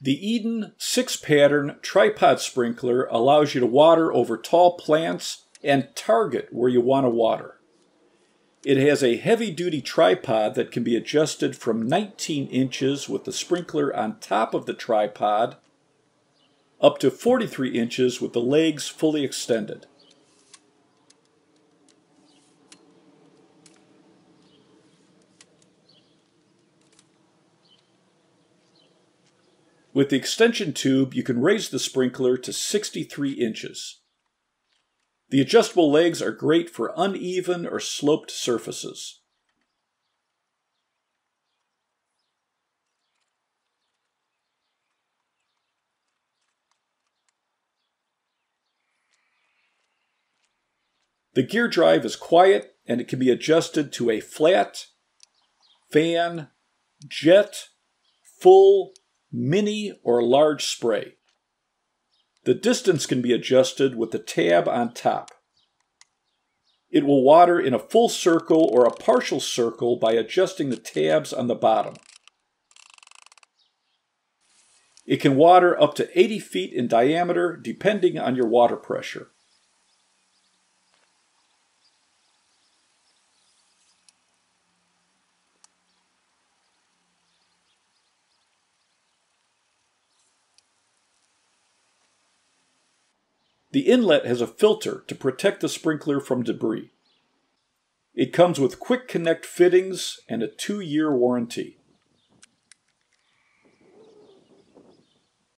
The Eden 6 pattern tripod sprinkler allows you to water over tall plants and target where you want to water. It has a heavy duty tripod that can be adjusted from 19 inches with the sprinkler on top of the tripod up to 43 inches with the legs fully extended. With the extension tube, you can raise the sprinkler to 63 inches. The adjustable legs are great for uneven or sloped surfaces. The gear drive is quiet and it can be adjusted to a flat, fan, jet, full, mini, or large spray. The distance can be adjusted with the tab on top. It will water in a full circle or a partial circle by adjusting the tabs on the bottom. It can water up to 80 feet in diameter depending on your water pressure. The inlet has a filter to protect the sprinkler from debris. It comes with quick connect fittings and a two year warranty.